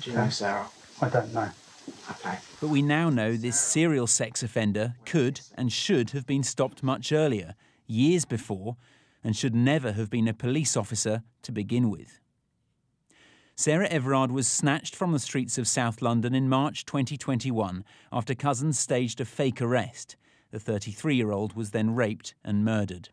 Do you know Sarah? I don't know. Okay. But we now know this serial sex offender could and should have been stopped much earlier, years before, and should never have been a police officer to begin with. Sarah Everard was snatched from the streets of South London in March 2021 after Couzens staged a fake arrest. The 33 year old was then raped and murdered.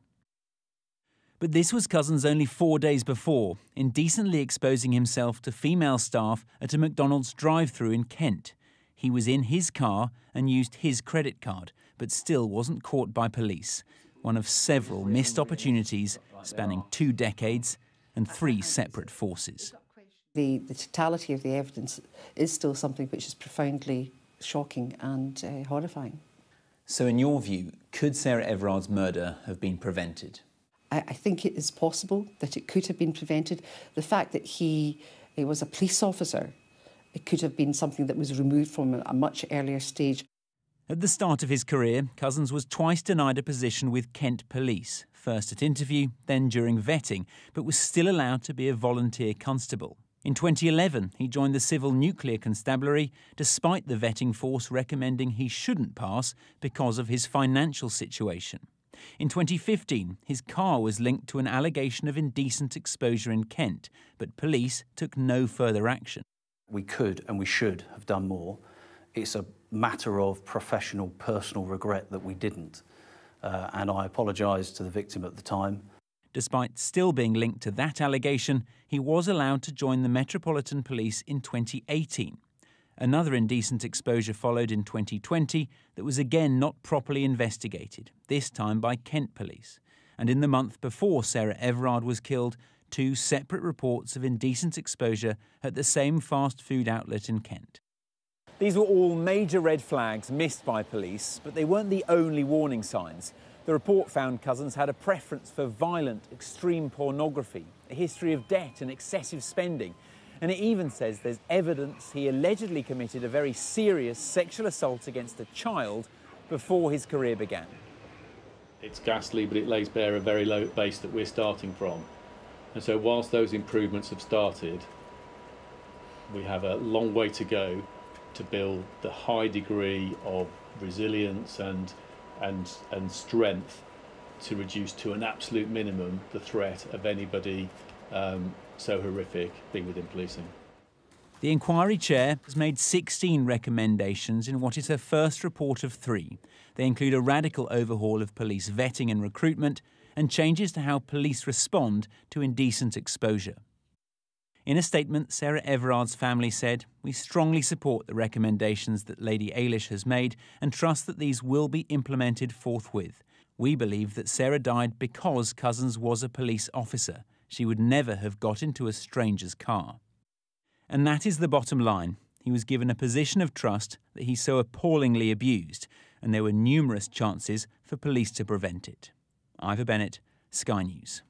But this was Couzens only four days before, indecently exposing himself to female staff at a McDonald's drive through in Kent. He was in his car and used his credit card, but still wasn't caught by police. One of several missed opportunities spanning two decades and three separate forces. The, the totality of the evidence is still something which is profoundly shocking and uh, horrifying. So, in your view, could Sarah Everard's murder have been prevented? I, I think it is possible that it could have been prevented. The fact that he, he was a police officer, it could have been something that was removed from a much earlier stage. At the start of his career, Couzens was twice denied a position with Kent Police, first at interview, then during vetting, but was still allowed to be a volunteer constable. In 2011, he joined the Civil Nuclear Constabulary, despite the vetting force recommending he shouldn't pass because of his financial situation. In 2015, his car was linked to an allegation of indecent exposure in Kent, but police took no further action. We could and we should have done more. It's a matter of professional, personal regret that we didn't. Uh, and I apologise to the victim at the time. Despite still being linked to that allegation, he was allowed to join the Metropolitan Police in 2018. Another indecent exposure followed in 2020 that was again not properly investigated, this time by Kent Police. And in the month before Sarah Everard was killed, two separate reports of indecent exposure at the same fast food outlet in Kent. These were all major red flags missed by police, but they weren't the only warning signs. The report found Couzens had a preference for violent, extreme pornography, a history of debt and excessive spending, and it even says there's evidence he allegedly committed a very serious sexual assault against a child before his career began. It's ghastly, but it lays bare a very low base that we're starting from. And so, whilst those improvements have started, we have a long way to go to build the high degree of resilience and, and, and strength to reduce to an absolute minimum the threat of anybody um, so horrific being within policing. The inquiry chair has made 16 recommendations in what is her first report of three. They include a radical overhaul of police vetting and recruitment and changes to how police respond to indecent exposure. In a statement, Sarah Everard's family said, We strongly support the recommendations that Lady Elish has made and trust that these will be implemented forthwith. We believe that Sarah died because Couzens was a police officer she would never have got into a stranger's car. And that is the bottom line. He was given a position of trust that he so appallingly abused, and there were numerous chances for police to prevent it. Ivor Bennett, Sky News.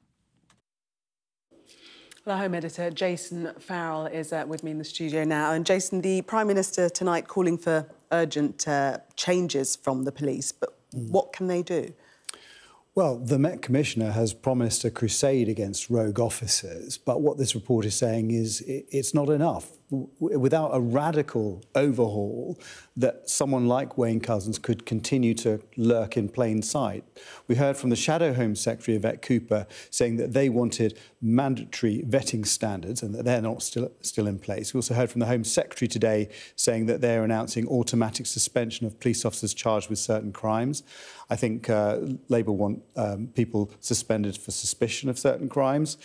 Our Home Editor Jason Farrell is uh, with me in the studio now. And Jason, the Prime Minister tonight calling for urgent uh, changes from the police, but mm. what can they do? Well, the Met Commissioner has promised a crusade against rogue officers, but what this report is saying is it's not enough without a radical overhaul that someone like Wayne Couzens could continue to lurk in plain sight. We heard from the Shadow Home Secretary, Yvette Cooper, saying that they wanted mandatory vetting standards and that they're not still, still in place. We also heard from the Home Secretary today saying that they're announcing automatic suspension of police officers charged with certain crimes. I think uh, Labour want um, people suspended for suspicion of certain crimes.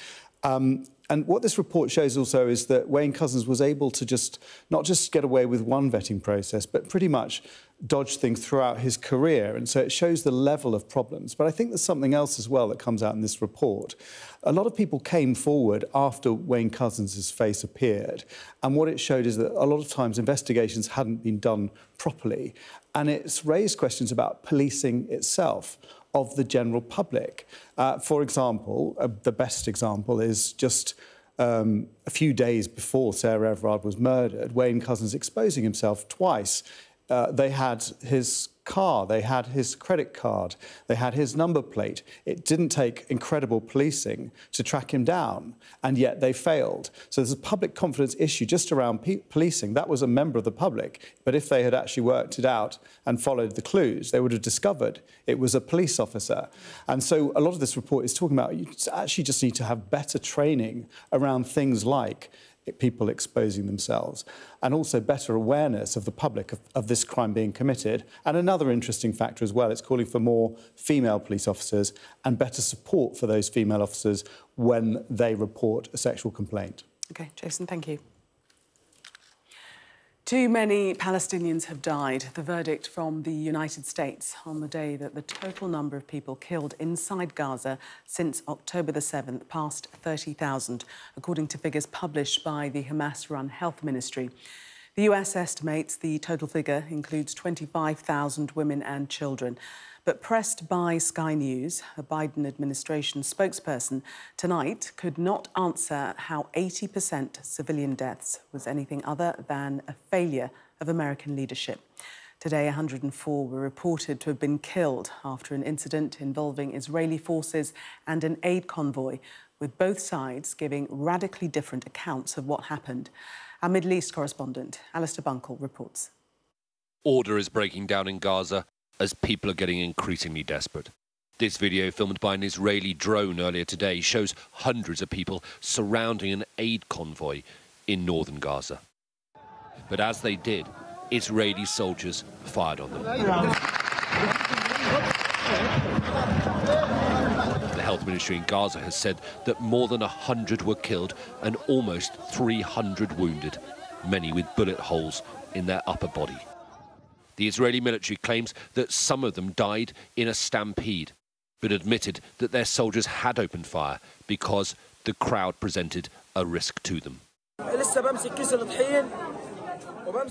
Um, and what this report shows also is that Wayne Couzens was able to just not just get away with one vetting process, but pretty much dodge things throughout his career. And so it shows the level of problems. But I think there's something else as well that comes out in this report. A lot of people came forward after Wayne Couzens' face appeared. And what it showed is that a lot of times investigations hadn't been done properly. And it's raised questions about policing itself of the general public. Uh, for example, uh, the best example is just um, a few days before Sarah Everard was murdered, Wayne Couzens exposing himself twice. Uh, they had his car, they had his credit card, they had his number plate. It didn't take incredible policing to track him down, and yet they failed. So there's a public confidence issue just around policing. That was a member of the public, but if they had actually worked it out and followed the clues, they would have discovered it was a police officer. And so a lot of this report is talking about you actually just need to have better training around things like people exposing themselves, and also better awareness of the public of, of, this crime being committed. And another interesting factor as well, it's calling for more female police officers and better support for those female officers when they report a sexual complaint. OK, Jason, thank you. Too many Palestinians have died. The verdict from the United States on the day that the total number of people killed inside Gaza since October the 7th passed 30,000, according to figures published by the Hamas run Health Ministry. The US estimates the total figure includes 25,000 women and children. But pressed by Sky News, a Biden administration spokesperson tonight could not answer how 80% civilian deaths was anything other than a failure of American leadership. Today, 104 were reported to have been killed after an incident involving Israeli forces and an aid convoy, with both sides giving radically different accounts of what happened. Our Middle East correspondent, Alistair Bunkall, reports. Order is breaking down in Gaza as people are getting increasingly desperate. This video, filmed by an Israeli drone earlier today, shows hundreds of people surrounding an aid convoy in northern Gaza. But as they did, Israeli soldiers fired on them. The health ministry in Gaza has said that more than 100 were killed and almost 300 wounded, many with bullet holes in their upper body. The Israeli military claims that some of them died in a stampede, but admitted that their soldiers had opened fire because the crowd presented a risk to them. By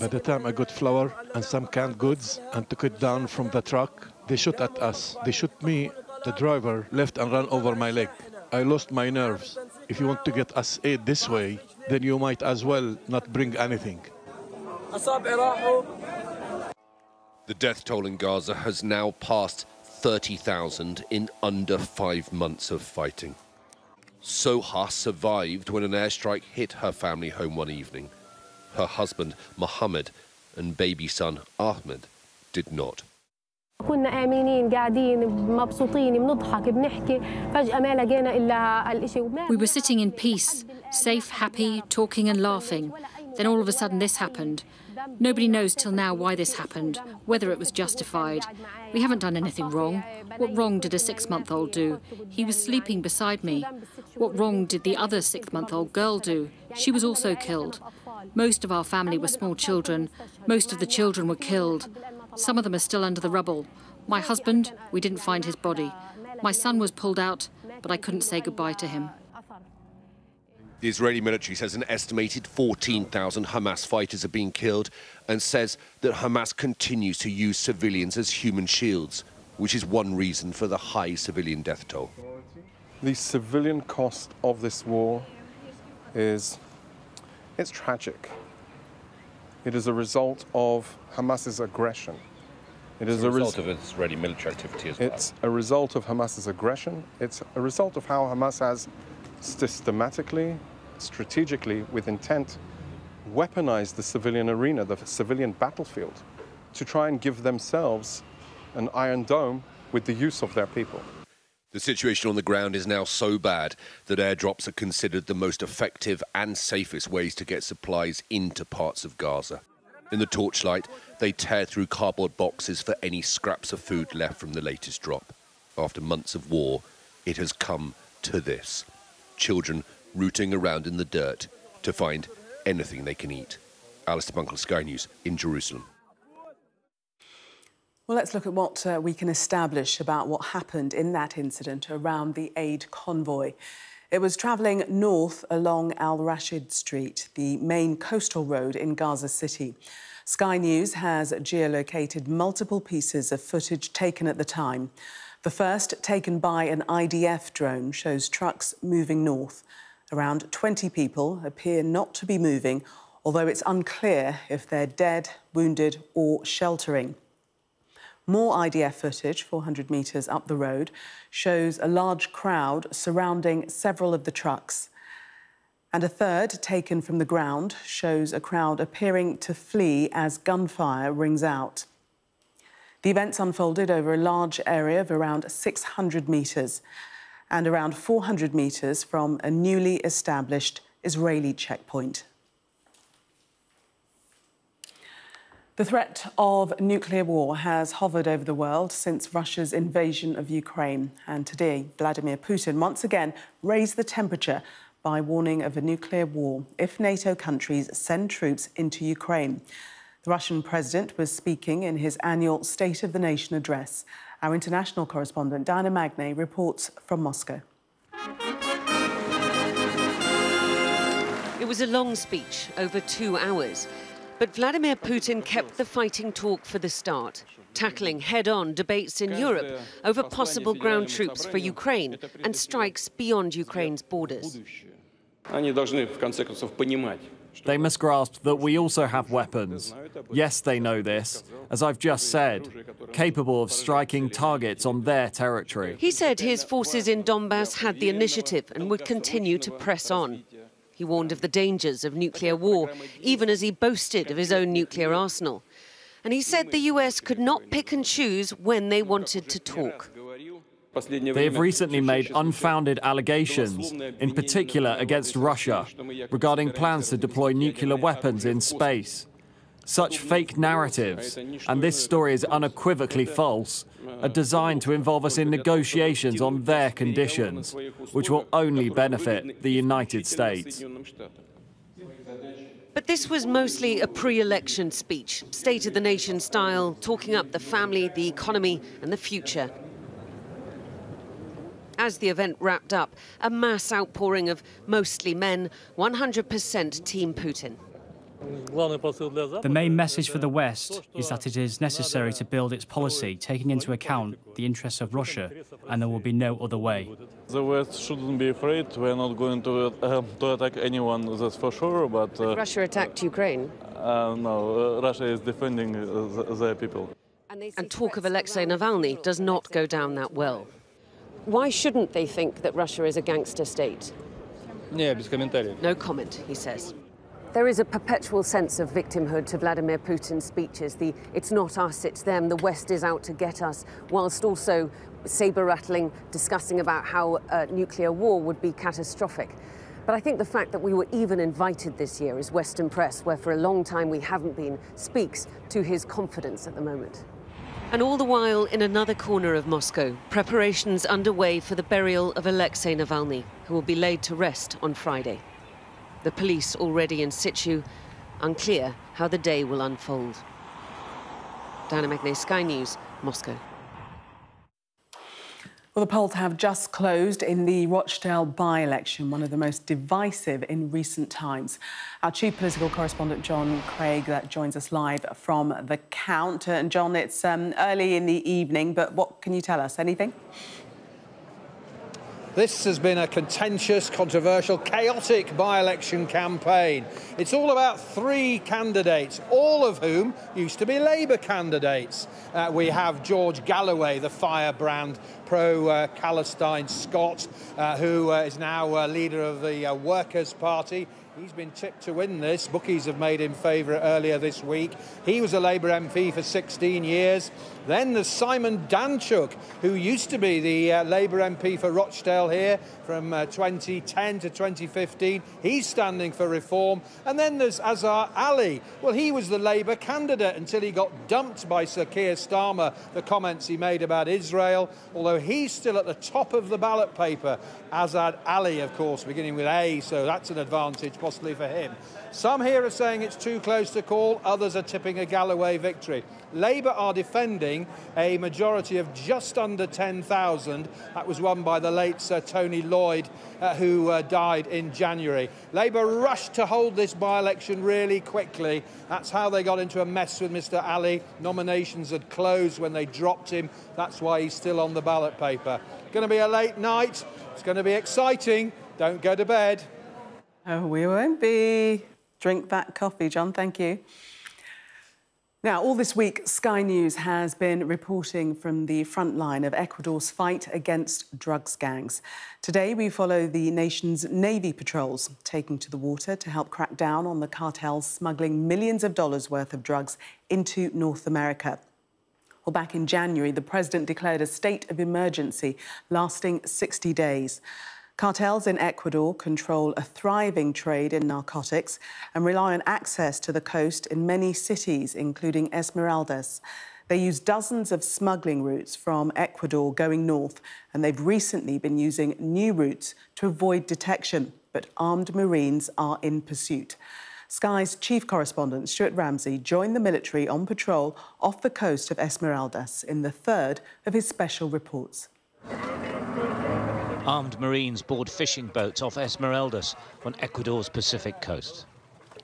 the time I got flour and some canned goods and took it down from the truck, they shot at us. They shot me, the driver, left and ran over my leg. I lost my nerves. If you want to get us aid this way, then you might as well not bring anything. The death toll in Gaza has now passed 30,000 in under five months of fighting. Soha survived when an airstrike hit her family home one evening. Her husband, Mohammed, and baby son, Ahmed, did not. We were sitting in peace, safe, happy, talking and laughing. Then all of a sudden this happened. Nobody knows till now why this happened, whether it was justified. We haven't done anything wrong. What wrong did a six month old do? He was sleeping beside me. What wrong did the other six month old girl do? She was also killed. Most of our family were small children. Most of the children were killed. Some of them are still under the rubble. My husband, we didn't find his body. My son was pulled out, but I couldn't say goodbye to him. The Israeli military says an estimated 14,000 Hamas fighters are being killed and says that Hamas continues to use civilians as human shields, which is one reason for the high civilian death toll. The civilian cost of this war is it's tragic. It is a result of Hamas's aggression. It is a, a result of Israeli military activity as well. It's a result of Hamas's aggression. It's a result of how Hamas has systematically strategically, with intent, weaponize the civilian arena, the civilian battlefield, to try and give themselves an iron dome with the use of their people. The situation on the ground is now so bad that airdrops are considered the most effective and safest ways to get supplies into parts of Gaza. In the torchlight, they tear through cardboard boxes for any scraps of food left from the latest drop. After months of war, it has come to this. Children rooting around in the dirt to find anything they can eat. Alistair Bunkall, Sky News in Jerusalem. Well, let's look at what uh, we can establish about what happened in that incident around the aid convoy. It was travelling north along Al Rashid Street, the main coastal road in Gaza City. Sky News has geolocated multiple pieces of footage taken at the time. The first, taken by an IDF drone, shows trucks moving north. Around 20 people appear not to be moving, although it's unclear if they're dead, wounded or sheltering. More IDF footage, 400 metres up the road, shows a large crowd surrounding several of the trucks. And a third, taken from the ground, shows a crowd appearing to flee as gunfire rings out. The events unfolded over a large area of around 600 metres and around 400 metres from a newly established Israeli checkpoint. The threat of nuclear war has hovered over the world since Russia's invasion of Ukraine. And today, Vladimir Putin once again raised the temperature by warning of a nuclear war if NATO countries send troops into Ukraine. The Russian president was speaking in his annual State of the Nation address. Our international correspondent Diana Magnay reports from Moscow. It was a long speech, over two hours. But Vladimir Putin kept the fighting talk for the start, tackling head-on debates in Europe over possible ground troops for Ukraine and strikes beyond Ukraine's borders. They must grasp that we also have weapons. Yes, they know this, as I've just said, capable of striking targets on their territory. He said his forces in Donbass had the initiative and would continue to press on. He warned of the dangers of nuclear war, even as he boasted of his own nuclear arsenal. And he said the US could not pick and choose when they wanted to talk. They have recently made unfounded allegations, in particular against Russia, regarding plans to deploy nuclear weapons in space. Such fake narratives, and this story is unequivocally false, are designed to involve us in negotiations on their conditions, which will only benefit the United States. But this was mostly a pre-election speech, State of the Nation style, talking up the family, the economy and the future. As the event wrapped up, a mass outpouring of mostly men, 100% Team Putin. The main message for the West is that it is necessary to build its policy taking into account the interests of Russia, and there will be no other way. The West shouldn't be afraid. We're not going to, uh, to attack anyone, that's for sure. But uh, Russia attacked Ukraine. Uh, no, uh, Russia is defending uh, their people. And talk of Alexei Navalny does not go down that well. Why shouldn't they think that Russia is a gangster state? No comment, he says. There is a perpetual sense of victimhood to Vladimir Putin's speeches. The it's not us, it's them, the West is out to get us, whilst also saber rattling, discussing about how a nuclear war would be catastrophic. But I think the fact that we were even invited this year as Western press, where for a long time we haven't been, speaks to his confidence at the moment. And all the while, in another corner of Moscow, preparations underway for the burial of Alexei Navalny, who will be laid to rest on Friday. The police already in situ, unclear how the day will unfold. Diana Magnay, Sky News, Moscow. Well, the polls have just closed in the Rochdale by-election, one of the most divisive in recent times. Our chief political correspondent, Jon Craig, that joins us live from the count. And Jon, it's um, early in the evening, but what can you tell us? Anything? This has been a contentious, controversial, chaotic by-election campaign. It's all about three candidates, all of whom used to be Labour candidates. Uh, we have George Galloway, the firebrand pro-Palestine uh, Scot, uh, who uh, is now uh, leader of the uh, Workers' Party. He's been tipped to win this. Bookies have made him favourite earlier this week. He was a Labour MP for 16 years. Then there's Simon Danczuk, who used to be the uh, Labour MP for Rochdale here from uh, 2010 to 2015. He's standing for reform. And then there's Azhar Ali. Well, he was the Labour candidate until he got dumped by Sir Keir Starmer, the comments he made about Israel, although he's still at the top of the ballot paper. Azhar Ali, of course, beginning with A, so that's an advantage possibly for him. Some here are saying it's too close to call, others are tipping a Galloway victory. Labour are defending a majority of just under 10,000. That was won by the late Sir Tony Lloyd, uh, who uh, died in January. Labour rushed to hold this by election really quickly. That's how they got into a mess with Mr. Ali. Nominations had closed when they dropped him. That's why he's still on the ballot paper. Going to be a late night. It's going to be exciting. Don't go to bed. Oh, we won't be. Drink that coffee, Jon. Thank you. Now, all this week, Sky News has been reporting from the front line of Ecuador's fight against drugs gangs. Today, we follow the nation's Navy patrols taking to the water to help crack down on the cartels smuggling millions of dollars worth of drugs into North America. Well, back in January, the president declared a state of emergency lasting 60 days. Cartels in Ecuador control a thriving trade in narcotics and rely on access to the coast in many cities, including Esmeraldas. They use dozens of smuggling routes from Ecuador going north, and they've recently been using new routes to avoid detection. But armed Marines are in pursuit. Sky's chief correspondent, Stuart Ramsay, joined the military on patrol off the coast of Esmeraldas in the third of his special reports. Armed Marines board fishing boats off Esmeraldas on Ecuador's Pacific coast.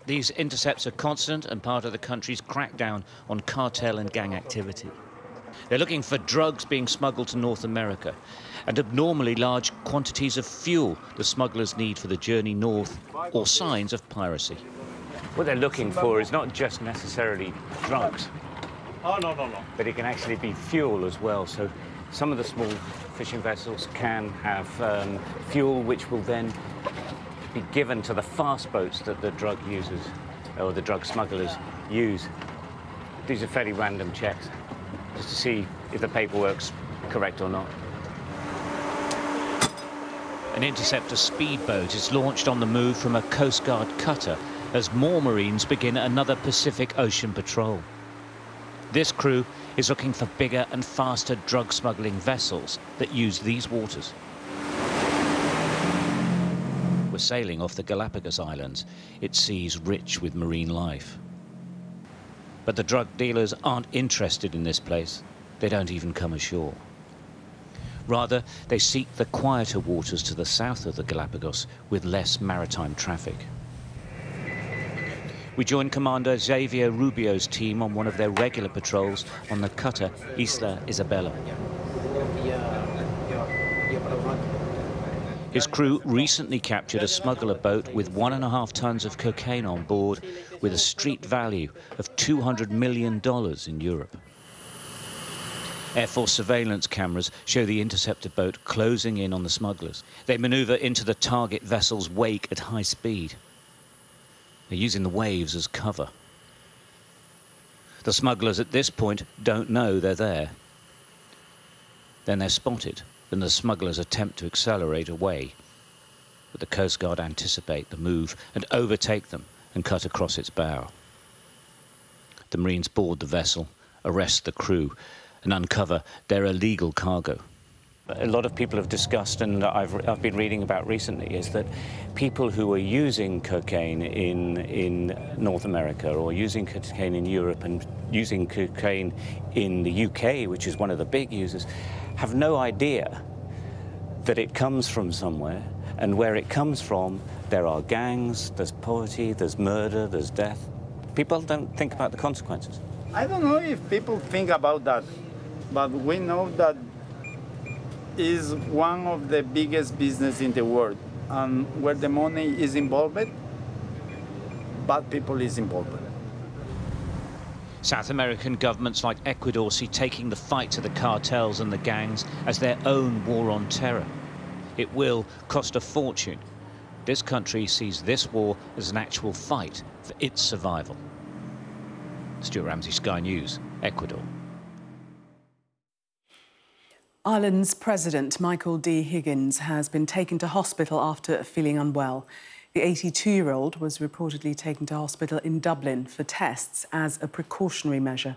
These intercepts are constant and part of the country's crackdown on cartel and gang activity. They're looking for drugs being smuggled to North America and abnormally large quantities of fuel the smugglers need for the journey north or signs of piracy. What they're looking for is not just necessarily drugs. Oh, no, no, no. But it can actually be fuel as well. So some of the small fishing vessels can have um, fuel which will then be given to the fast boats that the drug users or the drug smugglers use. These are fairly random checks just to see if the paperwork's correct or not. An interceptor speedboat is launched on the move from a Coast Guard cutter as more Marines begin another Pacific Ocean patrol. This crew is looking for bigger and faster drug smuggling vessels that use these waters. We're sailing off the Galapagos Islands, its seas rich with marine life. But the drug dealers aren't interested in this place. They don't even come ashore. Rather, they seek the quieter waters to the south of the Galapagos with less maritime traffic. We join Commander Xavier Rubio's team on one of their regular patrols on the cutter Isla Isabela. His crew recently captured a smuggler boat with one and a half tons of cocaine on board with a street value of $200 million in Europe. Air Force surveillance cameras show the interceptor boat closing in on the smugglers. They maneuver into the target vessel's wake at high speed. They're using the waves as cover. The smugglers at this point don't know they're there. Then they're spotted, and the smugglers attempt to accelerate away. But the Coast Guard anticipate the move and overtake them and cut across its bow. The Marines board the vessel, arrest the crew, and uncover their illegal cargo a lot of people have discussed and I've, I've been reading about recently is that people who are using cocaine in, in North America or using cocaine in Europe and using cocaine in the UK, which is one of the big users, have no idea that it comes from somewhere and where it comes from there are gangs, there's poverty, there's murder, there's death. People don't think about the consequences. I don't know if people think about that, but we know that is one of the biggest business in the world and where the money is involved, bad people is involved. South American governments like Ecuador see taking the fight to the cartels and the gangs as their own war on terror. It will cost a fortune. This country sees this war as an actual fight for its survival. Stuart Ramsay, Sky News, Ecuador. Ireland's President Michael D. Higgins has been taken to hospital after feeling unwell. The 82-year-old was reportedly taken to hospital in Dublin for tests as a precautionary measure.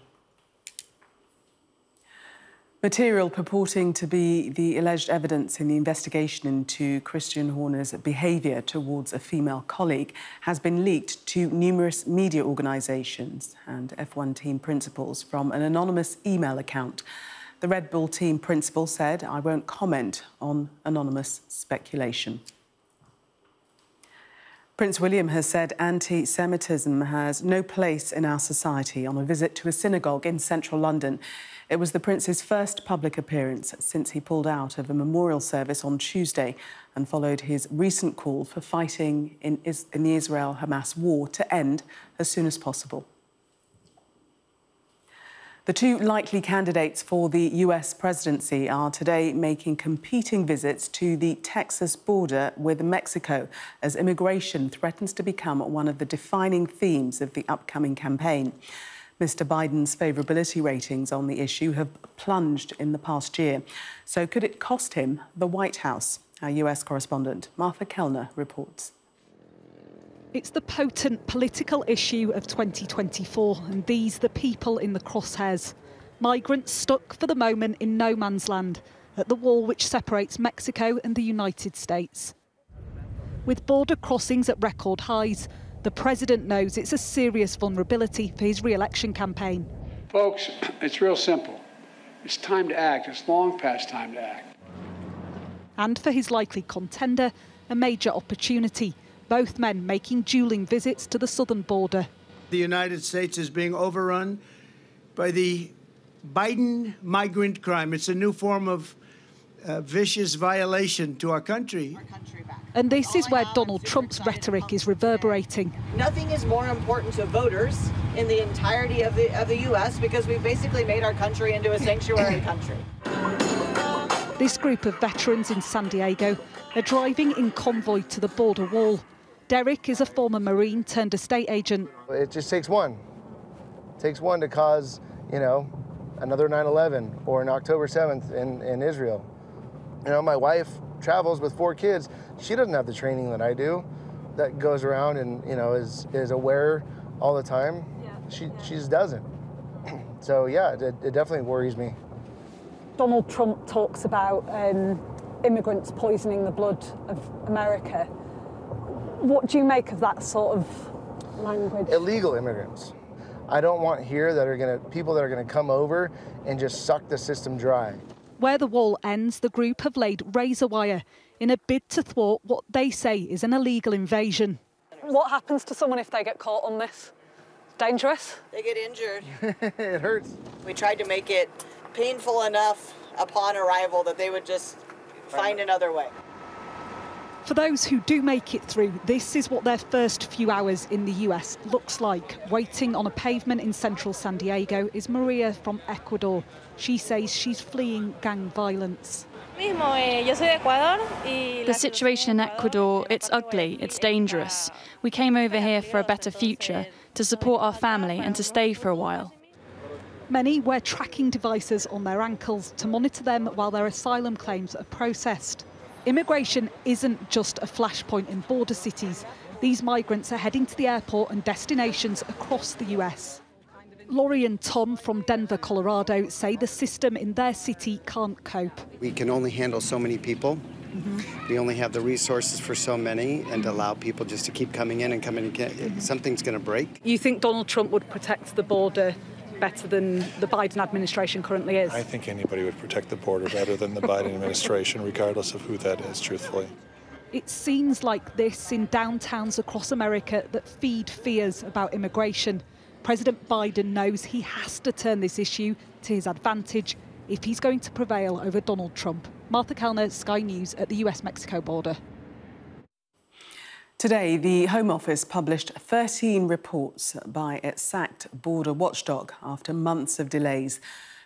Material purporting to be the alleged evidence in the investigation into Christian Horner's behaviour towards a female colleague has been leaked to numerous media organisations and F1 team principals from an anonymous email account. The Red Bull team principal said, I won't comment on anonymous speculation. Prince William has said anti Semitism has no place in our society on a visit to a synagogue in central London. It was the Prince's first public appearance since he pulled out of a memorial service on Tuesday and followed his recent call for fighting in, in the Israel Hamas war to end as soon as possible. The two likely candidates for the US presidency are today making competing visits to the Texas border with Mexico as immigration threatens to become one of the defining themes of the upcoming campaign. Mr. Biden's favorability ratings on the issue have plunged in the past year. So, could it cost him the White House? Our US correspondent Martha Kellner reports. It's the potent political issue of 2024, and these the people in the crosshairs. Migrants stuck for the moment in no man's land at the wall which separates Mexico and the United States. With border crossings at record highs, the president knows it's a serious vulnerability for his re election campaign. Folks, it's real simple. It's time to act. It's long past time to act. And for his likely contender, a major opportunity both men making dueling visits to the southern border. The United States is being overrun by the Biden migrant crime. It's a new form of uh, vicious violation to our country. And this is where Donald Trump's rhetoric is reverberating. Nothing is more important to voters in the entirety of the, of the U.S. because we've basically made our country into a sanctuary country. This group of veterans in San Diego are driving in convoy to the border wall. Derek is a former Marine turned estate agent. It just takes one. It takes one to cause, you know, another 9-11 or an October 7th in, in Israel. You know, my wife travels with four kids. She doesn't have the training that I do that goes around and, you know, is, is aware all the time. Yeah. She, she just doesn't. so, yeah, it, it definitely worries me. Donald Trump talks about um, immigrants poisoning the blood of America. What do you make of that sort of language? Illegal immigrants. I don't want here that are going to people that are going to come over and just suck the system dry. Where the wall ends, the group have laid razor wire in a bid to thwart what they say is an illegal invasion. What happens to someone if they get caught on this? Dangerous? They get injured. it hurts. We tried to make it painful enough upon arrival that they would just find another way. For those who do make it through, this is what their first few hours in the US looks like. Waiting on a pavement in central San Diego is Maria from Ecuador. She says she's fleeing gang violence. The situation in Ecuador, it's ugly, it's dangerous. We came over here for a better future, to support our family and to stay for a while. Many wear tracking devices on their ankles to monitor them while their asylum claims are processed. Immigration isn't just a flashpoint in border cities. These migrants are heading to the airport and destinations across the US. Laurie and Tom from Denver, Colorado say the system in their city can't cope. We can only handle so many people. Mm-hmm. We only have the resources for so many, and allow people just to keep coming in and coming in, something's going to break. You think Donald Trump would protect the border better than the Biden administration currently is? I think anybody would protect the border better than the Biden administration, regardless of who that is, truthfully. It's scenes like this in downtowns across America that feed fears about immigration. President Biden knows he has to turn this issue to his advantage if he's going to prevail over Donald Trump. Martha Kellner, Sky News at the US Mexico border. Today, the Home Office published 13 reports by its sacked border watchdog after months of delays.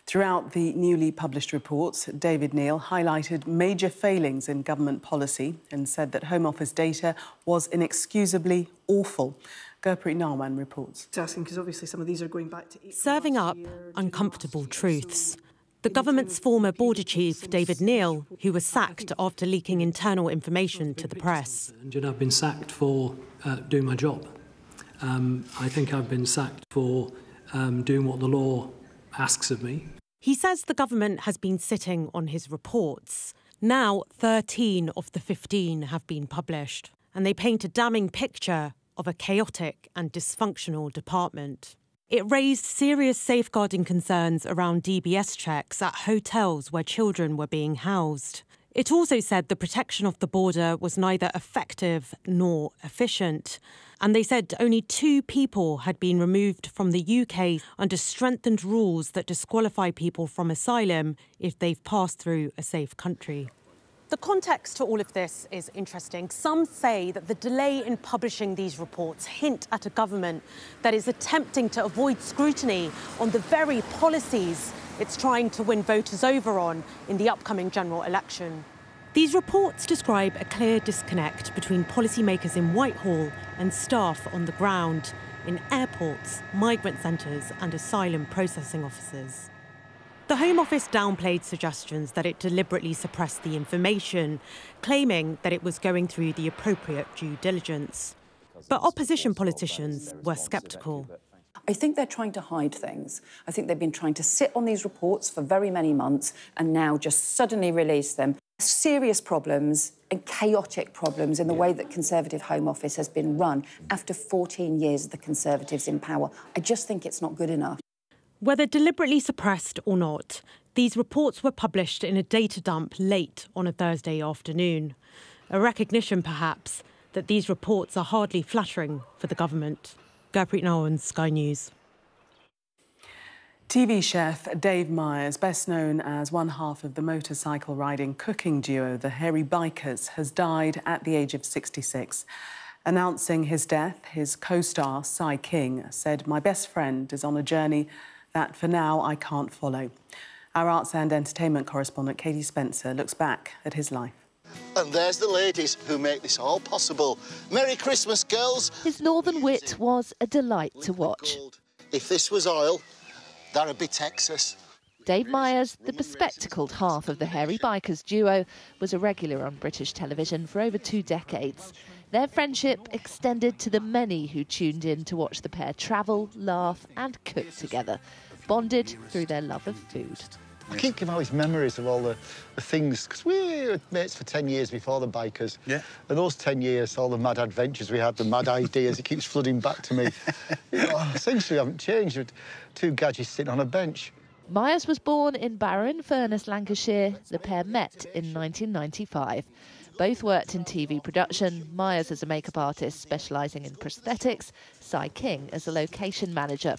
Throughout the newly published reports, David Neal highlighted major failings in government policy and said that Home Office data was inexcusably awful. Gurpreet Narwan reports. Asking because obviously some of these are going back to serving up uncomfortable truths. The government's former border chief, David Neal, who was sacked after leaking internal information to the press. And I've been sacked for uh, doing my job. Um, I think I've been sacked for um, doing what the law asks of me. He says the government has been sitting on his reports. Now, 13 of the 15 have been published, and they paint a damning picture of a chaotic and dysfunctional department. It raised serious safeguarding concerns around DBS checks at hotels where children were being housed. It also said the protection of the border was neither effective nor efficient. And they said only two people had been removed from the UK under strengthened rules that disqualify people from asylum if they've passed through a safe country. The context for all of this is interesting. Some say that the delay in publishing these reports hint at a government that is attempting to avoid scrutiny on the very policies it's trying to win voters over on in the upcoming general election. These reports describe a clear disconnect between policymakers in Whitehall and staff on the ground in airports, migrant centres, and asylum processing offices. The Home Office downplayed suggestions that it deliberately suppressed the information, claiming that it was going through the appropriate due diligence. But opposition politicians were sceptical. I think they're trying to hide things. I think they've been trying to sit on these reports for very many months and now just suddenly release them. Serious problems and chaotic problems in the way that Conservative Home Office has been run after 14 years of the Conservatives in power. I just think it's not good enough. Whether deliberately suppressed or not, these reports were published in a data dump late on a Thursday afternoon. A recognition, perhaps, that these reports are hardly flattering for the government. Gurpreet Narwan, Sky News. TV chef Dave Myers, best known as one half of the motorcycle riding cooking duo the Hairy Bikers, has died at the age of 66. Announcing his death, his co star, Si King, said, My best friend is on a journey that for now I can't follow. Our arts and entertainment correspondent Katie Spencer looks back at his life. And there's the ladies who make this all possible. Merry Christmas, girls. His northern wit was a delight to watch. If this was oil, that'd be Texas. Dave Myers, the bespectacled half of the Hairy Bikers duo, was a regular on British television for over two decades. Their friendship extended to the many who tuned in to watch the pair travel, laugh, and cook together, bonded through their love of food. I keep giving these memories of all the, the things, because we were mates for 10 years before the bikers. Yeah. And those 10 years, all the mad adventures we had, the mad ideas, it keeps flooding back to me. you know, essentially, I haven't changed. Two gadgets sitting on a bench. Myers was born in Barrow in Furness, Lancashire. The pair met in 1995. Both worked in TV production, Myers as a makeup artist specialising in prosthetics, Si King as a location manager.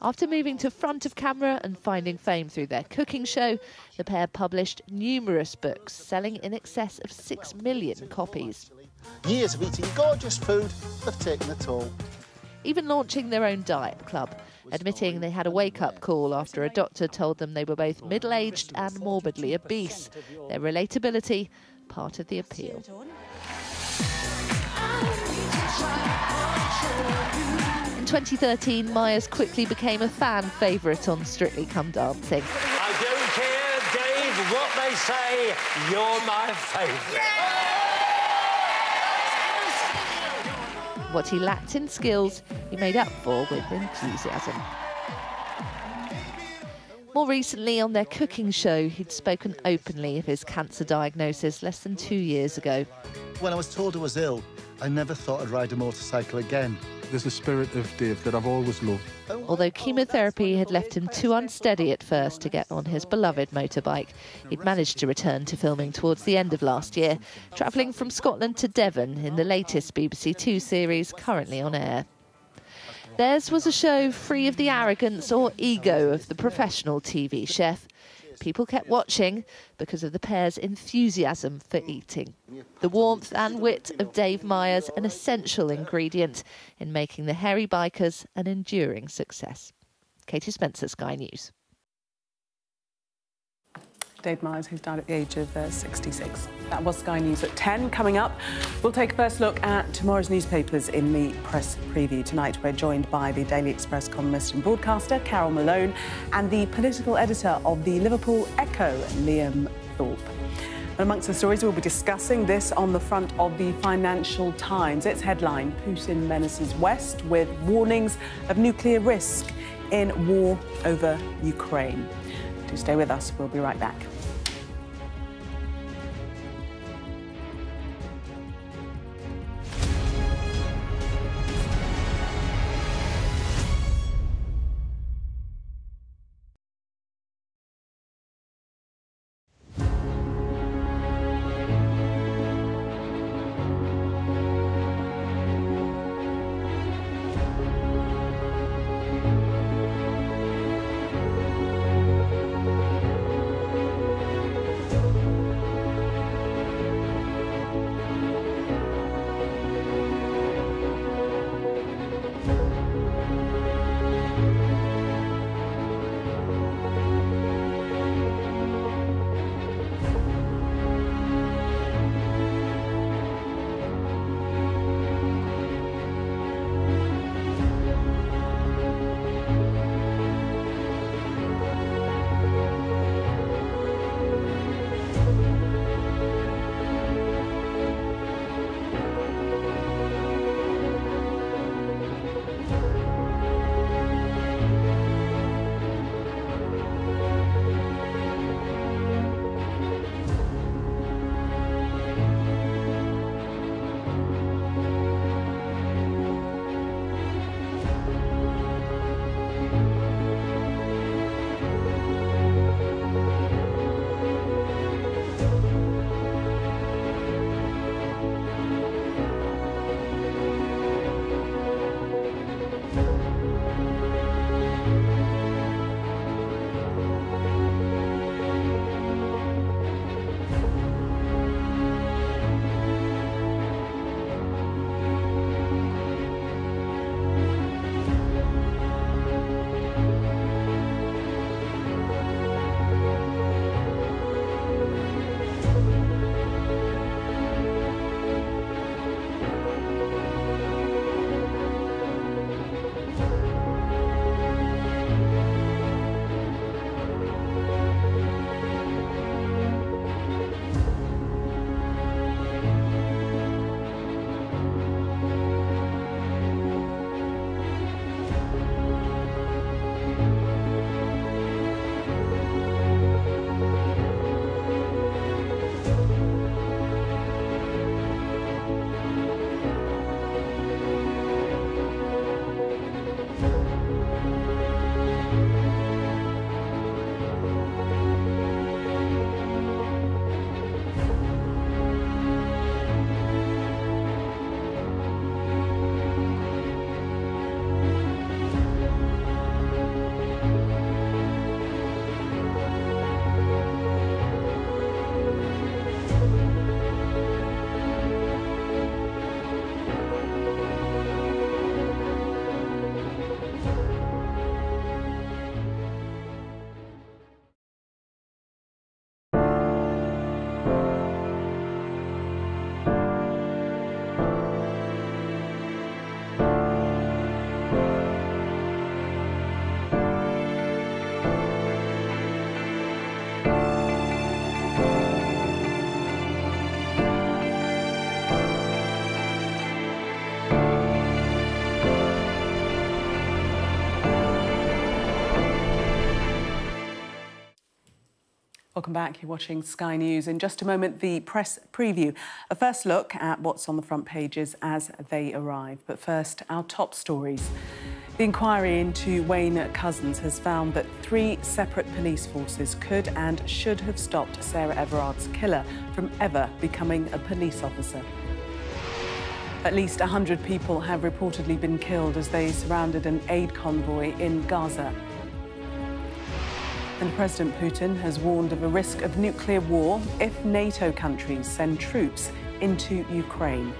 After moving to front of camera and finding fame through their cooking show, the pair published numerous books, selling in excess of six million copies. Years of eating gorgeous food have taken a toll. Even launching their own diet club, admitting they had a wake-up call after a doctor told them they were both middle-aged and morbidly obese. Their relatability, part of the appeal. 2013, Myers quickly became a fan favourite on Strictly Come Dancing. I don't care, Dave, what they say, you're my favourite. What he lacked in skills, he made up for with enthusiasm. More recently, on their cooking show, he'd spoken openly of his cancer diagnosis less than two years ago. When I was told I was ill, I never thought I'd ride a motorcycle again. There's a spirit of Dave that I've always loved. Although chemotherapy had left him too unsteady at first to get on his beloved motorbike, he'd managed to return to filming towards the end of last year, travelling from Scotland to Devon in the latest BBC Two series currently on air. Theirs was a show free of the arrogance or ego of the professional TV chef. People kept watching because of the pair's enthusiasm for eating. The warmth and wit of Dave Myers, an essential ingredient in making the Hairy Bikers an enduring success. Katie Spencer, Sky News. Dave Myers, who's died at the age of uh, 66. That was Sky News at 10. Coming up, we'll take a first look at tomorrow's newspapers in the press preview. Tonight, we're joined by the Daily Express columnist and broadcaster, Carole Malone, and the political editor of the Liverpool Echo, Liam Thorp. And amongst the stories, we'll be discussing this on the front of the Financial Times. Its headline Putin menaces West with warnings of nuclear risk in war over Ukraine. Do stay with us. We'll be right back. Welcome back. You're watching Sky News. In just a moment, the press preview. A first look at what's on the front pages as they arrive. But first, our top stories. The inquiry into Wayne Couzens has found that three separate police forces could and should have stopped Sarah Everard's killer from ever becoming a police officer. At least 100 people have reportedly been killed as they surrounded an aid convoy in Gaza. And President Putin has warned of a risk of nuclear war if NATO countries send troops into Ukraine.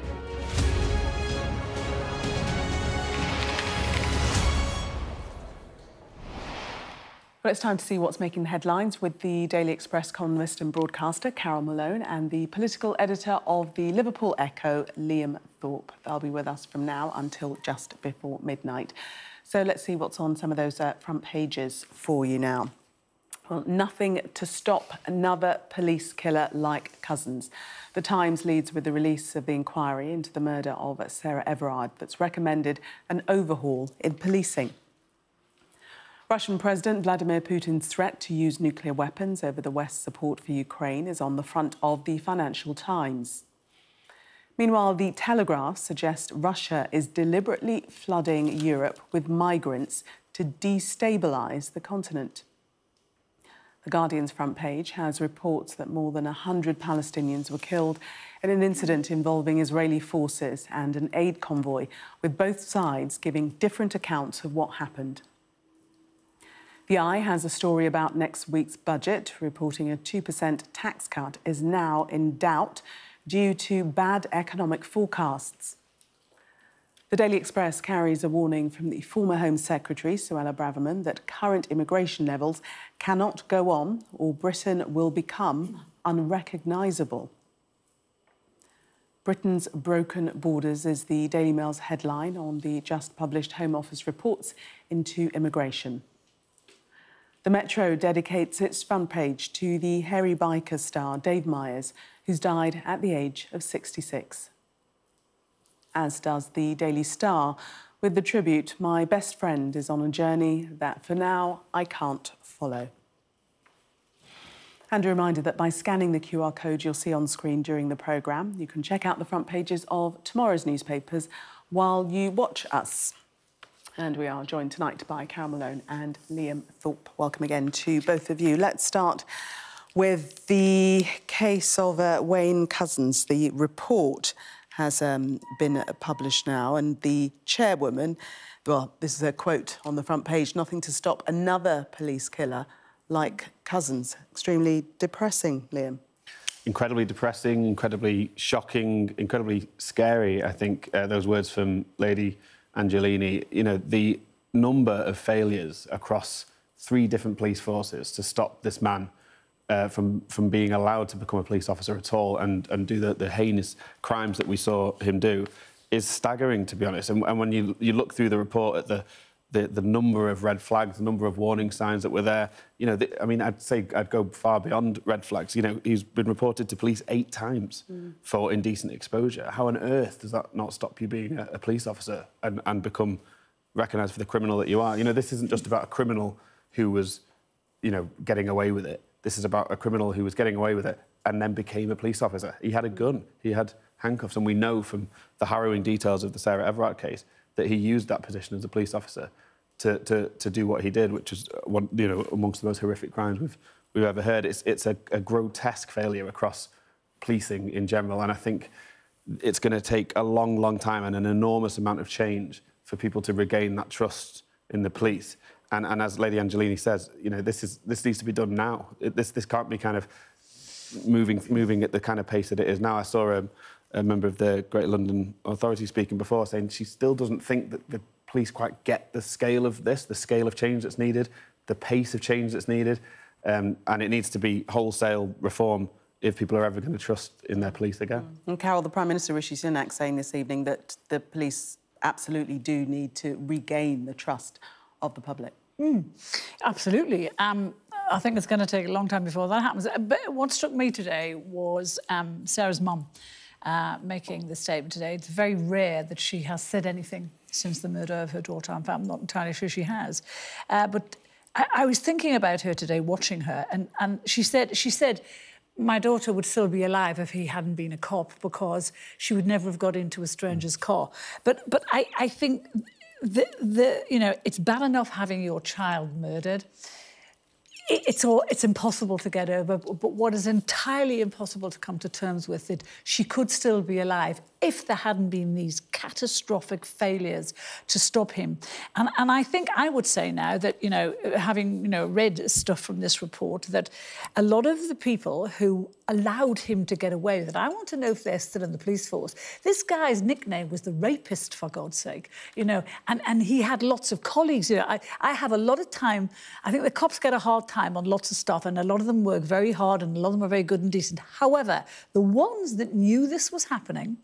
Well, it's time to see what's making the headlines with the Daily Express columnist and broadcaster Carole Malone and the political editor of the Liverpool Echo, Liam Thorp. They'll be with us from now until just before midnight. So let's see what's on some of those uh, front pages for you now. Well, nothing to stop another police killer like Couzens. The Times leads with the release of the inquiry into the murder of Sarah Everard that's recommended an overhaul in policing. Russian President Vladimir Putin's threat to use nuclear weapons over the West's support for Ukraine is on the front of the Financial Times. Meanwhile, the Telegraph suggests Russia is deliberately flooding Europe with migrants to destabilise the continent. The Guardian's front page has reports that more than 100 Palestinians were killed in an incident involving Israeli forces and an aid convoy, with both sides giving different accounts of what happened. The i has a story about next week's budget, reporting a 2% tax cut is now in doubt due to bad economic forecasts. The Daily Express carries a warning from the former Home Secretary, Suella Braverman, that current immigration levels cannot go on or Britain will become unrecognisable. Britain's broken borders is the Daily Mail's headline on the just published Home Office reports into immigration. The Metro dedicates its front page to the hairy biker star Dave Myers, who's died at the age of 66. As does the Daily Star, with the tribute, My best friend is on a journey that for now I can't follow. And a reminder that by scanning the QR code you'll see on screen during the programme, you can check out the front pages of tomorrow's newspapers while you watch us. And we are joined tonight by Carole Malone and Liam Thorp. Welcome again to both of you. Let's start with the case of uh, Wayne Couzens, The report has um, been published now, and the chairwoman, well, this is a quote on the front page nothing to stop another police killer like Couzens. Extremely depressing, Liam. Incredibly depressing, incredibly shocking, incredibly scary, I think, uh, those words from Lady Angiolini, you know, the number of failures across three different police forces to stop this man uh, from from being allowed to become a police officer at all and and do the, the heinous crimes that we saw him do is staggering, to be honest. And, and when you you look through the report at the the, the number of red flags, the number of warning signs that were there. You know, the, I mean, I'd say I'd go far beyond red flags. You know, he's been reported to police eight times mm. for indecent exposure. How on earth does that not stop you being a, a police officer and, and become recognised for the criminal that you are? You know, this isn't just about a criminal who was, you know, getting away with it. This is about a criminal who was getting away with it and then became a police officer. He had a gun, he had handcuffs, and we know from the harrowing details of the Sarah Everard case that he used that position as a police officer to, to, to do what he did, which is uh, one, you know, amongst the most horrific crimes we've, we've ever heard. It's, it's a, a grotesque failure across policing in general, and I think it's going to take a long, long time and an enormous amount of change for people to regain that trust in the police. And, and as Lady Angiolini says, you know, this, is, this needs to be done now. It, this, this can't be kind of moving, moving at the kind of pace that it is now. I saw a, a member of the Great London Authority speaking before saying she still doesn't think that the police quite get the scale of this, the scale of change that's needed, the pace of change that's needed, um, and it needs to be wholesale reform if people are ever going to trust in their police again. Mm. And Carole, the Prime Minister Rishi Sunak saying this evening that the police absolutely do need to regain the trust of the public. Mm, absolutely. Um, I think it's going to take a long time before that happens. But what struck me today was um, Sarah's mum uh, making the statement today. It's very rare that she has said anything since the murder of her daughter. In fact, I'm not entirely sure she has. Uh, but I, I was thinking about her today, watching her, and, and she said, she said, my daughter would still be alive if he hadn't been a cop because she would never have got into a stranger's car. But but I, I think the, the you know it's bad enough having your child murdered. It- It's all it's impossible to get over, but what is entirely impossible to come to terms with that she could still be alive if there hadn't been these catastrophic failures to stop him. And and I think I would say now that you know having you know read stuff from this report that a lot of the people who allowed him to get away with it. I want to know if they're still in the police force. This guy's nickname was the rapist, for God's sake, you know, and, and he had lots of colleagues. You know, I, I have a lot of time. I think the cops get a hard time on lots of stuff, and a lot of them work very hard, and a lot of them are very good and decent. However, the ones that knew this was happening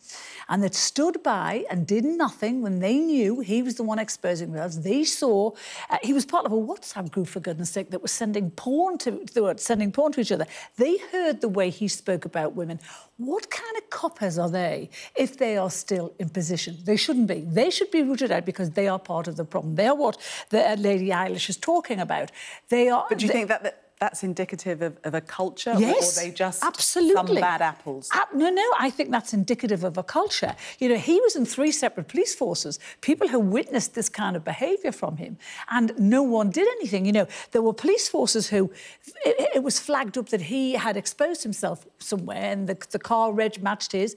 and that stood by and did nothing when they knew he was the one exposing themselves, they saw uh, he was part of a WhatsApp group, for goodness sake, that was sending porn to, they were sending porn to each other. They heard the way he spoke about women. What kind of coppers are they if they are still in position? They shouldn't be. They should be rooted out because they are part of the problem. They are what the uh, Lady Elish is talking about. They are. But do you they- think that, that that's indicative of, of a culture, or- Yes, or they just absolutely. some bad apples? Uh, no, no, I think that's indicative of a culture. You know, he was in three separate police forces, people who witnessed this kind of behaviour from him, and no one did anything. You know, there were police forces who, it, it was flagged up that he had exposed himself somewhere and the, the car reg matched his.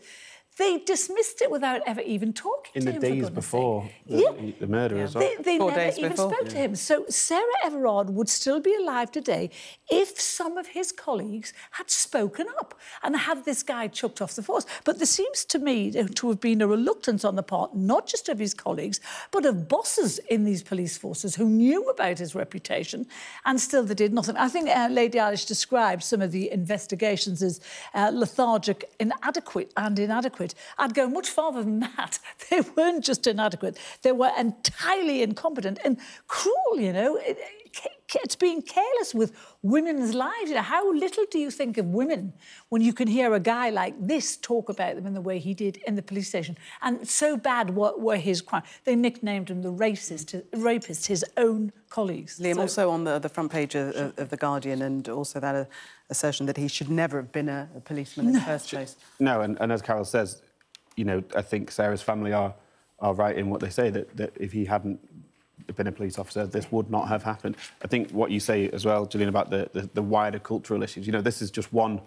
They dismissed it without ever even talking In to the him. for days before the, Yeah. the murder as well. They, they never even before. spoke to him. So Sarah Everard would still be alive today if some of his colleagues had spoken up and had this guy chucked off the force. But there seems to me to have been a reluctance on the part not just of his colleagues, but of bosses in these police forces who knew about his reputation and still they did nothing. I think uh, Lady Elish described some of the investigations as uh, lethargic, inadequate, and inadequate. I'd go much farther than that. They weren't just inadequate, they were entirely incompetent and cruel, you know. It- it's being careless with women's lives. You know, how little do you think of women when you can hear a guy like this talk about them in the way he did in the police station? And so bad were, were his crimes. They nicknamed him the racist, rapist, his own colleagues. Liam, So- also on the, the front page of, of, of The Guardian, and also that uh, assertion that he should never have been a, a policeman in the first place. No, and, and as Carole says, you know, I think Sarah's family are are right in what they say that, that if he hadn't been a police officer, this would not have happened. I think what you say as well, Gillian, about the, the, the wider cultural issues. You know, this is just one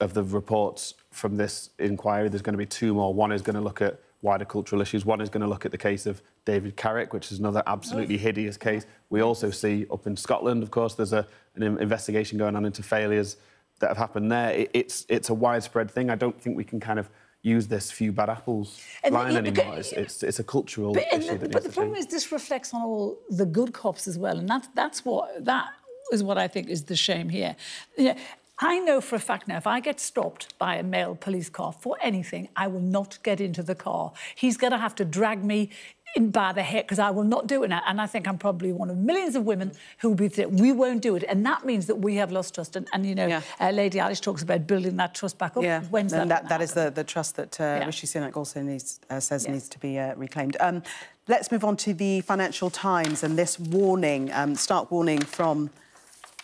of the reports from this inquiry. There's going to be two more. One is going to look at wider cultural issues. One is going to look at the case of David Carrick, which is another absolutely hideous case. We also see up in Scotland, of course, there's a, an investigation going on into failures that have happened there. It, it's, it's a widespread thing. I don't think we can kind of use this few bad apples And line anymore. It's, it's, it's a cultural But, issue the, that but the problem change. is, this reflects on all the good cops as well, and that's that's what that is what I think is the shame here. You know, I know for a fact now, if I get stopped by a male police car for anything, I will not get into the car. He's going to have to drag me in by the hair because I will not do it now. And I think I'm probably one of millions of women who will be saying, we won't do it. And that means that we have lost trust. And, and you know, uh, Lady Elish talks about building that trust back up. Yeah, When's and that? that, that is the, the trust that uh, Rishi Sunak also needs, uh, says needs to be uh, reclaimed. Um, let's move on to the Financial Times and this warning, um, stark warning from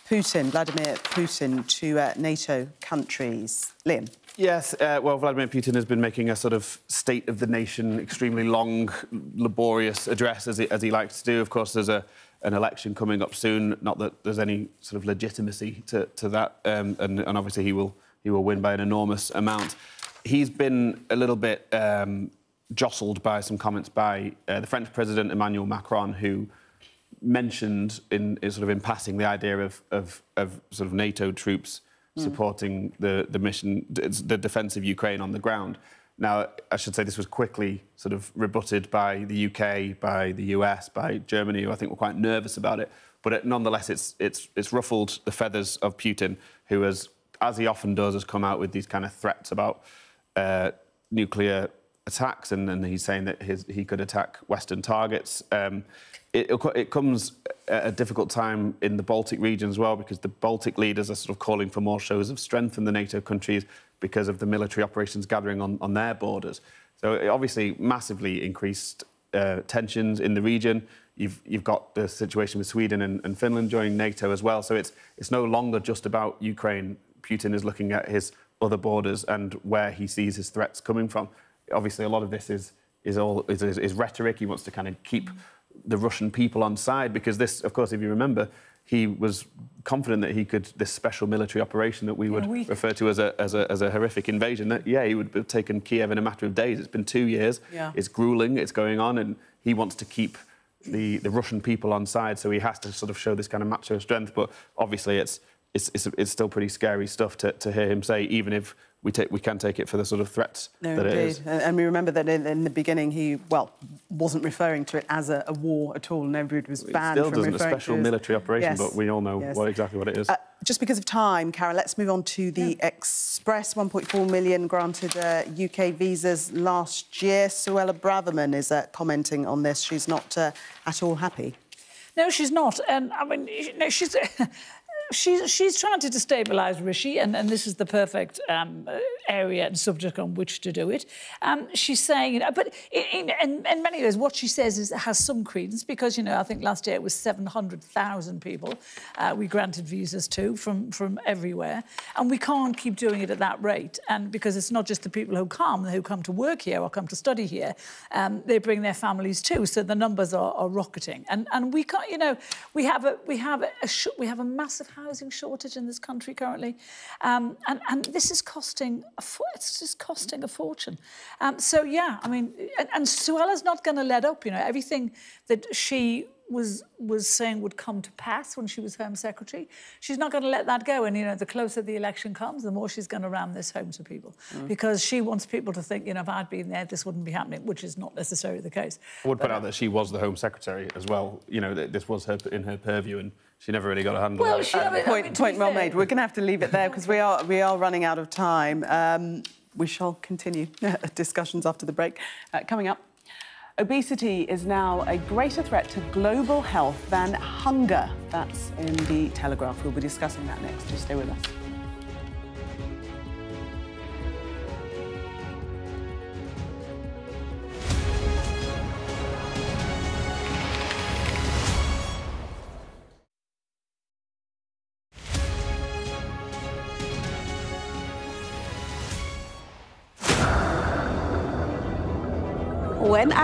Putin, Vladimir Putin, to uh, NATO countries. Liam. Yes, uh, well, Vladimir Putin has been making a sort of state of the nation, extremely long, laborious address, as he, as he likes to do. Of course, there's a, an election coming up soon. Not that there's any sort of legitimacy to, to that, um, and, and obviously he will he will win by an enormous amount. He's been a little bit um, jostled by some comments by uh, the French President Emmanuel Macron, who mentioned in, in sort of in passing the idea of, of, of sort of NATO troops. Supporting the, the mission, the defence of Ukraine on the ground. Now, I should say this was quickly sort of rebutted by the UK, by the US, by Germany, who I think were quite nervous about it. But it, nonetheless, it's, it's, it's ruffled the feathers of Putin, who has, as he often does, has come out with these kind of threats about uh, nuclear attacks, and, and he's saying that his, he could attack Western targets. Um, it, it comes a difficult time in the Baltic region as well, because the Baltic leaders are sort of calling for more shows of strength in the NATO countries because of the military operations gathering on, on their borders. So obviously massively increased uh, tensions in the region. You've, you've got the situation with Sweden and, and Finland joining NATO as well. So it's, it's no longer just about Ukraine. Putin is looking at his other borders and where he sees his threats coming from. Obviously, a lot of this is, is, all, is, is rhetoric. He wants to kind of keep the Russian people on side because this, of course, if you remember, he was confident that he could this special military operation that we would Yeah, we- refer to as a, as a as a horrific invasion. That yeah, he would have taken Kiev in a matter of days. It's been two years. Yeah. It's grueling. It's going on, and he wants to keep the the Russian people on side. So he has to sort of show this kind of macho strength. But obviously, it's it's it's, it's still pretty scary stuff to, to hear him say, even if we take we can take it for the sort of threats No, that it indeed. is. And and we remember that in, in the beginning, he, well, wasn't referring to it as a, a war at all, and everybody was It still from doesn't a special to it as- military operation, Yes. but we all know Yes. what exactly what it is. Uh, just because of time, Cara, let's move on to the Express. 1.4 million granted uh, UK visas last year. Suella Braverman is uh, commenting on this. She's not uh, at all happy. No, she's not. And I mean, no, she's she's she's trying to destabilise Rishi, and, and this is the perfect um, area and subject on which to do it. Um, she's saying, you know, but in, in, in many ways, what she says is has some credence because you know I think last year it was seven hundred thousand people uh, we granted visas to from from everywhere, and we can't keep doing it at that rate. And because it's not just the people who come who come to work here or come to study here, um, they bring their families too. So the numbers are, are rocketing, and and we can't, you know, we have a we have a, a we have a massive housing shortage in this country currently, um, and and this is costing a it's just costing a fortune. Um, so yeah, I mean, and, and Suella's not going to let up. You know, everything that she was was saying would come to pass when she was Home Secretary. She's not going to let that go. And you know, the closer the election comes, the more she's going to ram this home to people Mm. because she wants people to think, you know, if I'd been there, this wouldn't be happening, which is not necessarily the case. I would point out that she was the Home Secretary as well. You know, that this was her in her purview, and she never really got a handle Well, on it. she- I mean- point point well made. We're going to have to leave it there because we are we are running out of time. Um, we shall continue discussions after the break. Uh, coming up. Obesity is now a greater threat to global health than hunger. That's in the Telegraph. We'll be discussing that next. Just stay with us.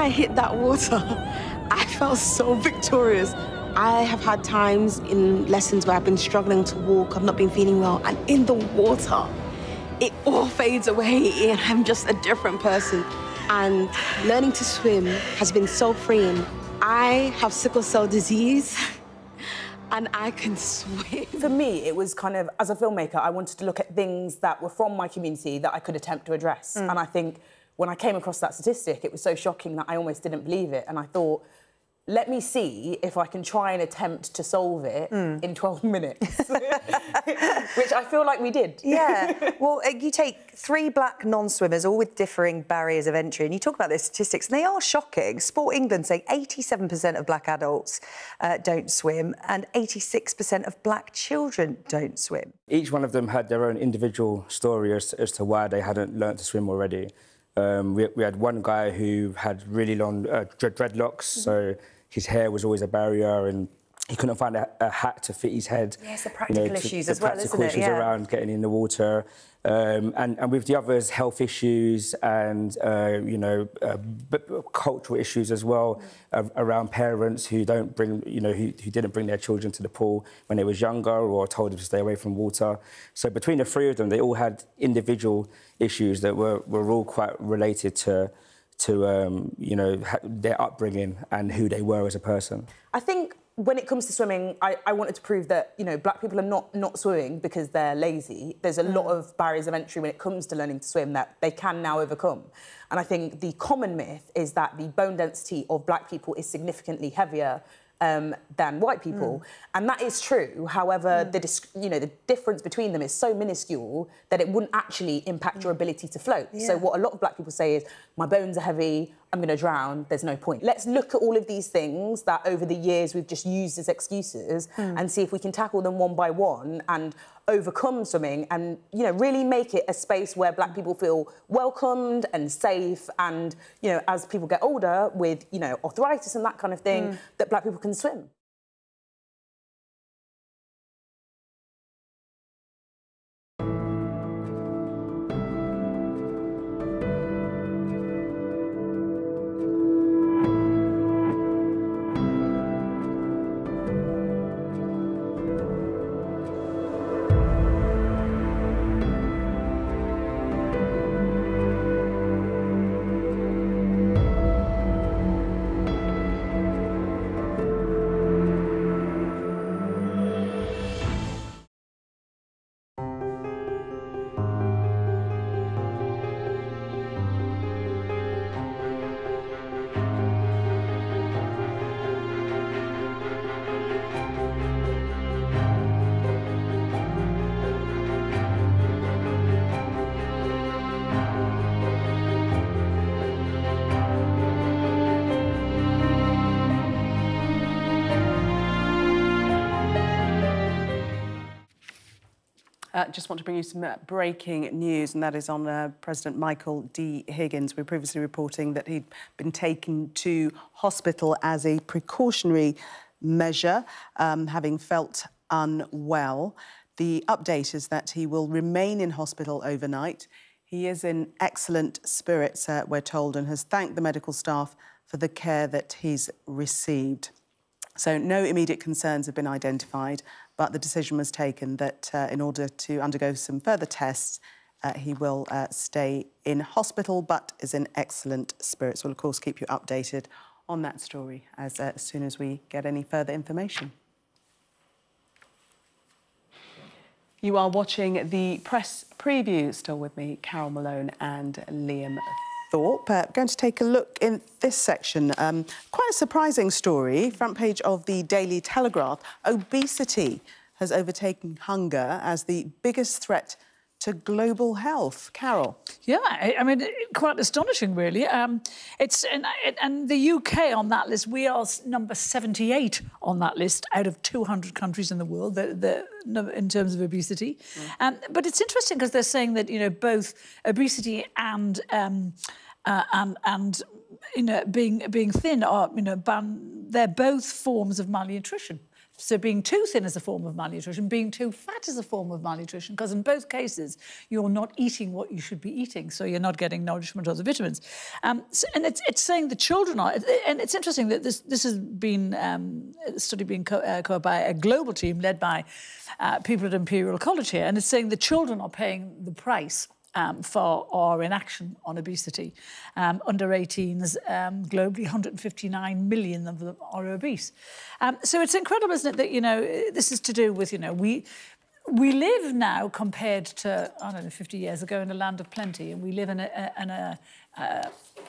I hit that water, I felt so victorious. I have had times in lessons where I've been struggling to walk, I've not been feeling well, and in the water, it all fades away, and I'm just a different person. And learning to swim has been so freeing. I have sickle cell disease, and I can swim. For me, it was kind of, as a filmmaker, I wanted to look at things that were from my community that I could attempt to address. Mm. And I think when I came across that statistic, it was so shocking that I almost didn't believe it. And I thought, let me see if I can try and attempt to solve it Mm. in 12 minutes, which I feel like we did. Yeah. Well, uh, you take three black non-swimmers, all with differing barriers of entry, and you talk about their statistics, and they are shocking. Sport England say 87% of black adults uh, don't swim, and 86% of black children don't swim. Each one of them had their own individual story as, as to why they hadn't learnt to swim already. Um, we, we had one guy who had really long uh, dread- dreadlocks, so his hair was always a barrier, and he couldn't find a, a hat to fit his head. Yes, the practical issues the as well, practical isn't it? issues Yeah. around getting in the water. Um, and, and with the others, health issues and, uh, you know, uh, b- b- cultural issues as well uh, around parents who don't bring, you know, who, who didn't bring their children to the pool when they was younger or told them to stay away from water. So between the three of them, they all had individual issues that were, were all quite related to, to um, you know, their upbringing and who they were as a person. I think when it comes to swimming, I, I wanted to prove that you know black people are not not swimming because they're lazy. There's a lot mm. of barriers of entry when it comes to learning to swim that they can now overcome. And I think the common myth is that the bone density of black people is significantly heavier um, than white people, and that is true. However, the you know the difference between them is so minuscule that it wouldn't actually impact your ability to float. So what a lot of black people say is, my bones are heavy, I'm going to drown, there's no point. Let's look at all of these things that over the years we've just used as excuses Hmm. and see if we can tackle them one by one and overcome swimming and, you know, really make it a space where black people feel welcomed and safe and, you know, as people get older with, you know, arthritis and that kind of thing, Hmm. that black people can swim. Uh, just want to bring you some uh, breaking news, and that is on uh, President Michael D. Higgins. We were previously reporting that he'd been taken to hospital as a precautionary measure, um, having felt unwell. The update is that he will remain in hospital overnight. He is in excellent spirits, uh, we're told, and has thanked the medical staff for the care that he's received. So no immediate concerns have been identified, but the decision was taken that uh, in order to undergo some further tests, uh, he will uh, stay in hospital, but is in excellent spirits. We'll, of course, keep you updated on that story as, uh, as soon as we get any further information. You are watching the press preview. Still with me, Carole Malone and Liam Thorp. Uh, going to take a look in this section. Um, quite a surprising story. Front page of the Daily Telegraph. Obesity has overtaken hunger as the biggest threat to global health. Carole. Yeah, I, I mean, quite astonishing, really. Um, it's and, and the UK on that list, we are number 78 on that list out of 200 countries in the world the, the, in terms of obesity. Um, but it's interesting because they're saying that you know both obesity and um, uh, and and you know being being thin are you know ban- they're both forms of malnutrition. So being too thin is a form of malnutrition, being too fat is a form of malnutrition, because in both cases you're not eating what you should be eating, so you're not getting nourishment or the vitamins. Um, so- and it's, it's saying the children are, and it's interesting that this this has been um, a study being co- uh, co by a global team led by uh, people at Imperial College here, and it's saying the children are paying the price um, for our inaction on obesity. Um, under 18s, um, globally, 159 million of them are obese. Um, so it's incredible, isn't it, that, you know, this is to do with, you know, we, we live now compared to, I don't know, 50 years ago in a land of plenty, and we live in a, a, in a uh,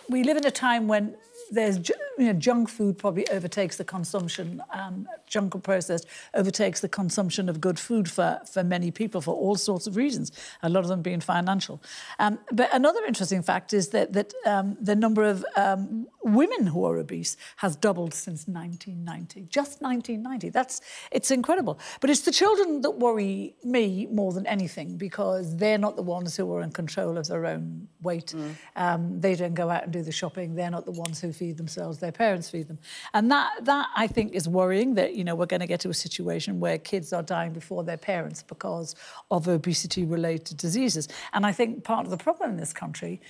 we live in a time when there's you know, junk food probably overtakes the consumption, um, junk or processed overtakes the consumption of good food for, for many people for all sorts of reasons, a lot of them being financial. Um, but another interesting fact is that, that um, the number of um, women who are obese has doubled since 1990, just 1990. That's, it's incredible. But it's the children that worry me more than anything because they're not the ones who are in control of their own weight. Um, they don't go out and do the shopping. They're not the ones who feed themselves. Their parents feed them. And that, that I think, is worrying that, you know, we're going to get to a situation where kids are dying before their parents because of obesity-related diseases. And I think part of the problem in this country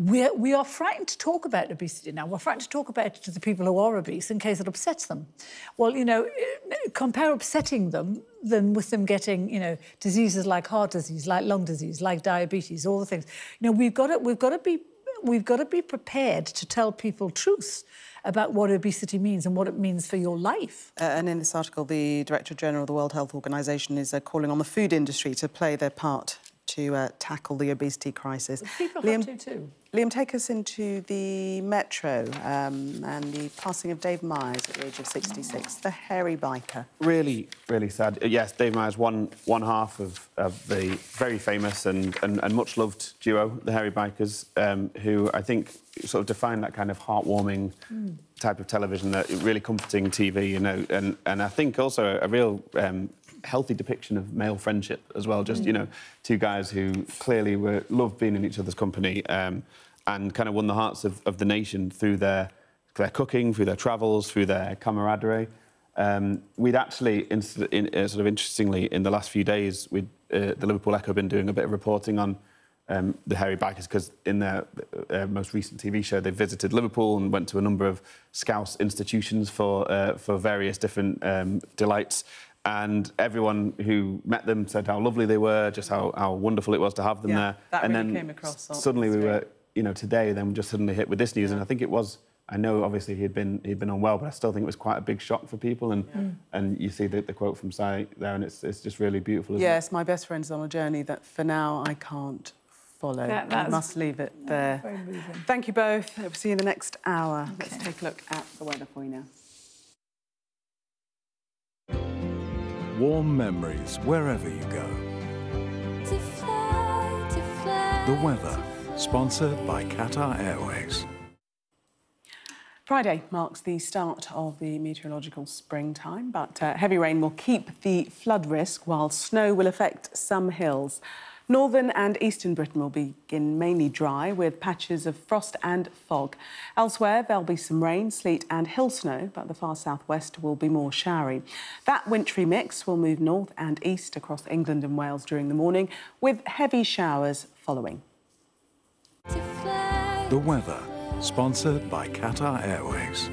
we're, we are frightened to talk about obesity now. We're frightened to talk about it to the people who are obese in case it upsets them. Well, you know, compare upsetting them than with them getting, you know, diseases like heart disease, like lung disease, like diabetes, all the things. You know, we've got to, we've got to be, we've got to be prepared to tell people truths about what obesity means and what it means for your life. Uh, and in this article, the Director General of the World Health Organization is uh, calling on the food industry to play their part to uh, tackle the obesity crisis. People Liam, have to too. Liam, take us into the metro um, and the passing of Dave Myers at the age of 66, the hairy biker. Really, really sad. Uh, Yes, Dave Myers, one one half of, of the very famous and, and, and much loved duo, the Hairy Bikers, um, who I think sort of defined that kind of heartwarming Mm. type of television, that really comforting TV, you know, and, and I think also a, real um, healthy depiction of male friendship as well. Just, you Mm. know, two guys who clearly were loved being in each other's company um, and kind of won the hearts of, of the nation through their, their cooking, through their travels, through their camaraderie. Um, we'd actually, in, in, uh, sort of interestingly, in the last few days, we'd, uh, the Liverpool Echo been doing a bit of reporting on um, the Hairy Bikers because in their uh, most recent TV show, they visited Liverpool and went to a number of Scouse institutions for uh, for various different um, delights. And everyone who met them said how lovely they were, just how, how wonderful it was to have them Yeah, there. that and really then came across on suddenly we were, you know, today then just suddenly hit with this news, and I think it was. I know obviously he'd been he'd been unwell, but I still think it was quite a big shock for people. And Mm. and you see the, the quote from Si there, and it's it's just really beautiful. Isn't Yes, my best friend's on a journey that for now I can't follow. That- I must leave it there. Thank you both. We'll see you in the next hour. Let's take a look at the weather for you now. Warm memories wherever you go. The weather, sponsored by Qatar Airways. Friday marks the start of the meteorological springtime, but uh, heavy rain will keep the flood risk while snow will affect some hills. Northern and eastern Britain will begin mainly dry with patches of frost and fog. Elsewhere, there'll be some rain, sleet, and hill snow, but the far southwest will be more showery. That wintry mix will move north and east across England and Wales during the morning, with heavy showers following. The weather, sponsored by Qatar Airways.